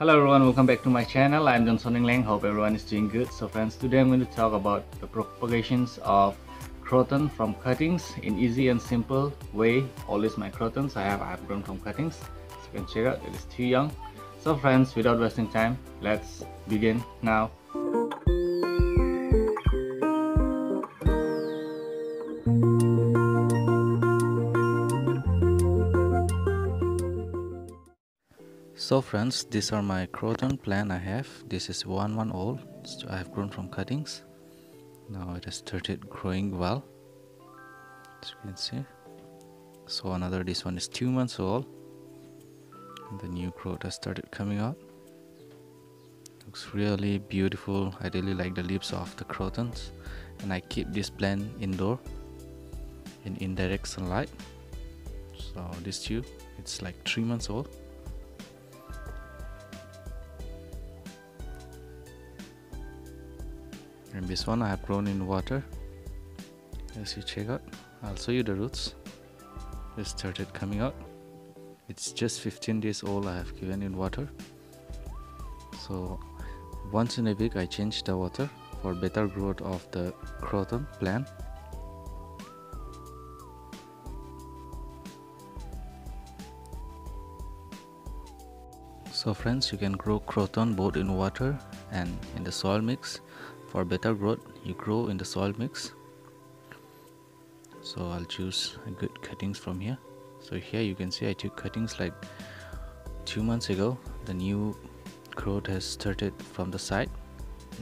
Hello everyone, welcome back to my channel. I'm Johnson Engleng. Hope everyone is doing good. So friends, today I'm going to talk about the propagations of croton from cuttings in easy and simple way. All these my crotons I have I have grown from cuttings. So you can check out it is too young. So friends, without wasting time, let's begin now. So friends these are my croton plant i have. This is one one old. So i have grown from cuttings. Now it has started growing well. As you can see. So another this one is two months old. And the new growth has started coming out looks really beautiful. I really like the leaves of the crotons. And i keep this plant indoor in indirect sunlight. So this too it's like three months old and this one I have grown in water. As you check out I'll show you the roots. They started coming out. It's just 15 days old I have given in water. So once in a week I change the water for better growth of the croton plant. So friends you can grow croton both in water and in the soil mix for better growth you grow in the soil mix. So I'll choose good cuttings from here. So here you can see I took cuttings like two months ago. The new growth has started from the side.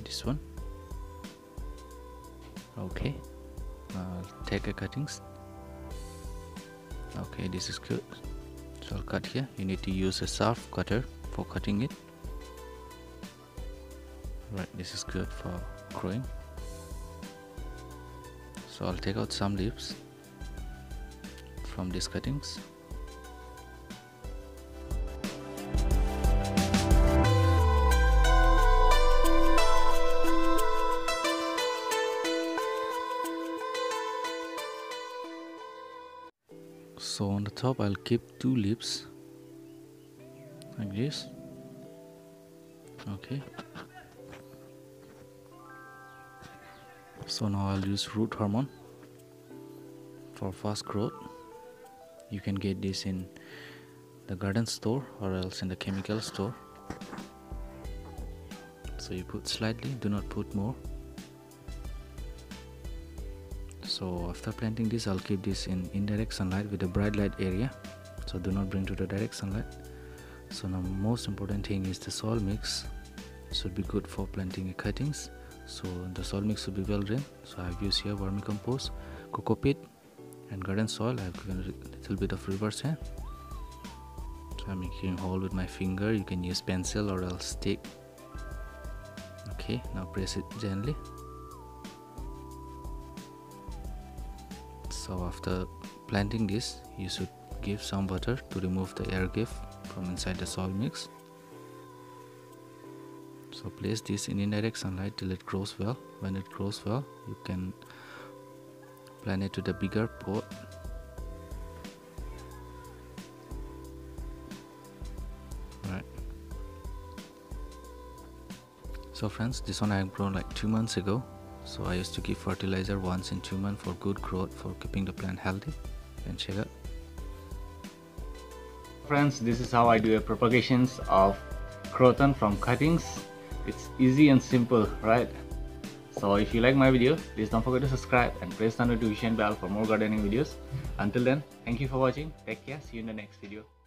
This one. Okay. I'll take a cuttings. Okay this is good. So I'll cut here. You need to use a sharp cutter for cutting it. Right this is good for growing. So I'll take out some leaves from these cuttings. So on the top I'll keep two leaves like this. Okay so now I'll use root hormone for fast growth. You can get this in the garden store or else in the chemical store. So you put slightly do not put more. So after planting this I'll keep this in indirect sunlight with a bright light area. So do not bring to the direct sunlight. So now most important thing is the soil mix. Should be good for planting cuttings so the soil mix should be well drained. So i have used here vermicompost coco peat and garden soil. I have given a little bit of reverse here. So i'm making hole with my finger. You can use pencil or else stick okay now press it gently. So after planting this you should give some water to remove the air gap from inside the soil mix so place this in indirect sunlight till it grows well. When it grows well you can plant it to the bigger pot. Right. So friends this one I have grown like two months ago. So I used to give fertilizer once in two months for good growth for keeping the plant healthy. And check it friends this is how I do a propagations of croton from cuttings it's easy and simple right? So if you like my video please don't forget to subscribe and press the notification bell for more gardening videos. Until then thank you for watching. Take care. See you in the next video